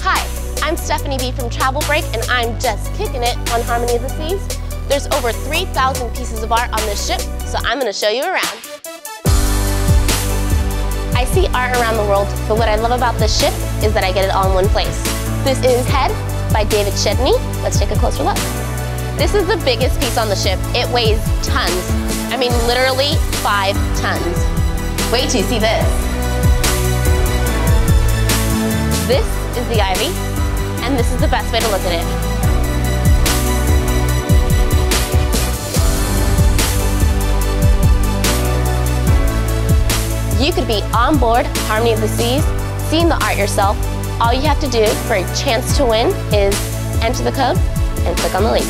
Hi, I'm Stephanie Be from Travel Break, and I'm just kicking it on Harmony of the Seas. There's over 3,000 pieces of art on this ship, so I'm gonna show you around. I see art around the world, but what I love about this ship is that I get it all in one place. This is Head by David Černý. Let's take a closer look. This is the biggest piece on the ship. It weighs tons. I mean, literally five tons. Wait till you see this. This is the Ivy, and this is the best way to look at it. You could be on board Harmony of the Seas, seeing the art yourself. All you have to do for a chance to win is enter the code and click on the link.